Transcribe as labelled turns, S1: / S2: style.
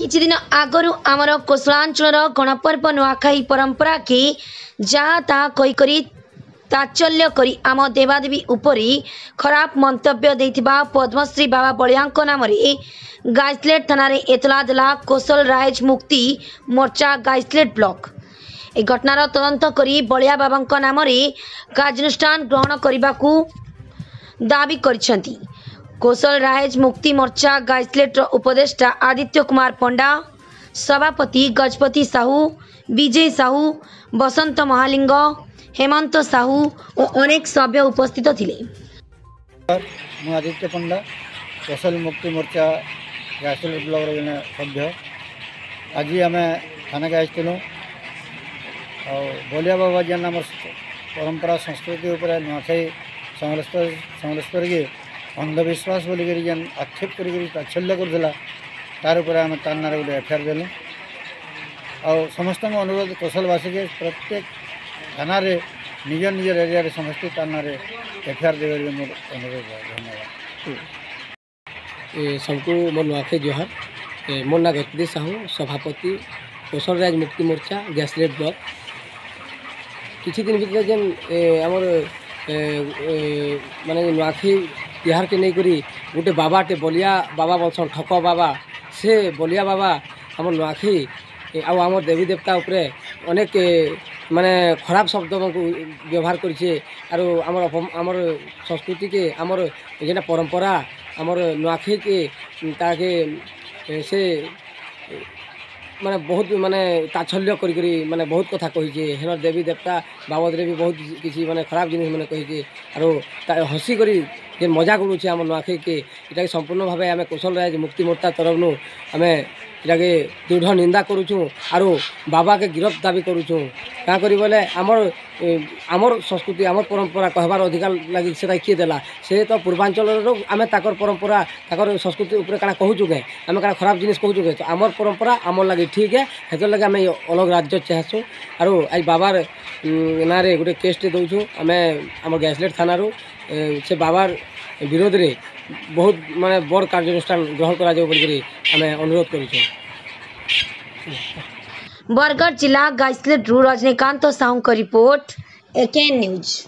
S1: କିଛିଦିନ ଆଗରୁ ଆମର କୋଶଳାଞ୍ଚଳର ଗଣପର୍ବ ନୂଆଖାଇ ପରମ୍ପରା କି ଯାହା ତାହା କହିକରି ତାଚଲ୍ୟ କରି ଆମ ଦେବାଦେବୀ ଉପରେ ଖରାପ ମନ୍ତବ୍ୟ ଦେଇଥିବା ପଦ୍ମଶ୍ରୀ ବାବା ବଳିଆଙ୍କ ନାମରେ ଗାଇସ୍ଲେଟ୍ ଥାନାରେ ଏତଲା ଦେଲା କୋଶଲ ରାଇଜ ମୁକ୍ତି ମୋର୍ଚ୍ଚା ଗାଇସ୍ଲେଟ୍ ବ୍ଲକ୍ ଏ ଘଟଣାର ତଦନ୍ତ କରି ବଳିଆ ବାବାଙ୍କ ନାମରେ କାର୍ଯ୍ୟାନୁଷ୍ଠାନ ଗ୍ରହଣ କରିବାକୁ ଦାବି କରିଛନ୍ତି कौशल राइज मुक्ति मोर्चा गाइसलेट उपदेष्टा आदित्य कुमार पंडा सभापति गजपति साहू विजय साहू बसंत महालिंग हेमंत साहू और अनेक सभ्य उपस्थित थे
S2: आदित्य पंडा कौशल मुक्ति मोर्चा गाइसलेट ब्लक जन सभ्य आज आम थाना आई बलिया बाबा जेन आम परंपरा संस्कृति उपरे नई समलेश्वर समलेश्वर की अंधविश्वास बोल कर आक्षेप करल्य कर तार उपर आम तार गोटे एफआईआर देने आ समस्त अनुरोध कौशलवासी के प्रत्येक थाना निज निज एरिया समस्त तार एफआईआर दे मोर अनुरोध धन्यवाद
S3: सबको मो नुआखे जुहार मो ना गति साहू सभापति कौशल राज मुक्ति मोर्चा गैसलेट ब्लक किसी दिन भर जेन आमर मान नुआखे ତିହାର୍କେ ନେଇକରି ଗୋଟେ ବାବାଟେ ବଲିଆ ବାବା ବୋଲସନ୍ ଠକ ବାବା ସେ ବଲିଆ ବାବା ଆମ ନୂଆଖି ଆଉ ଆମ ଦେବୀ ଦେବତା ଉପରେ ଅନେକ ମାନେ ଖରାପ ଶବ୍ଦକୁ ବ୍ୟବହାର କରିଛେ ଆରୁ ଆମର ଆମର ସଂସ୍କୃତିକେ ଆମର ଯେନ୍ଟା ପରମ୍ପରା ଆମର ନୂଆଖାଇକେ ତାହାକେ ସେ ମାନେ ବହୁତ ମାନେ ତାଚ୍ଛଲ୍ୟ କରିକରି ମାନେ ବହୁତ କଥା କହିଛେ ହେନ ଦେବୀ ଦେବତା ବାବଦରେ ବି ବହୁତ କିଛି ମାନେ ଖରାପ ଜିନିଷ ମାନେ କହିଛେ ଆରୁ ହସି କରି যে ମଜା କରୁଛେ ଆମ ନୂଆଖାଇକେ ଏଟାକେ ସମ୍ପୂର୍ଣ୍ଣ ଭାବେ ଆମେ କୌଶଳ ରାଜ ମୁକ୍ତି ମୋର୍ଚ୍ଚା ତରଫରୁ ଆମେ ଇଟାକେ ଦୃଢ଼ ନିନ୍ଦା କରୁଛୁଁ ଆରୁ ବାବାକେ ଗିରଫ ଦାବି କରୁଛୁଁ କାଁ କରି ବୋଲେ ଆମର୍ আমার সংস্কৃতি আমার পরম্পরা কহবার অধিকার লাগি সেটা কিয়ে দেলা সে তো পূর্বাঞ্চলর আমি তাকর পরম্পরা তাকর সংস্কৃতি উপরে কানা কহুছু কে আমি কানা খারাপ জিনিস কহুছু কে তো আমার পরম্পরা আমার লাগি ঠিক হ্যাঁ সেটার লাগে আমি অলগ রাজ্য চাহসু আর আজ বাবার নাঁরে গোটে কেসটে দৌছু আমি আমার গ্যাসলেট থানার সে বাবার বিরোধে বহুত মানে বড় কার্যানুষ্ঠান গ্রহণ করা যাবে বলি আমি অনুরোধ করছি
S1: बरगढ़ जिला का इसलिए ध्रुव रजनीकांत साहू का रिपोर्ट ए के न्यूज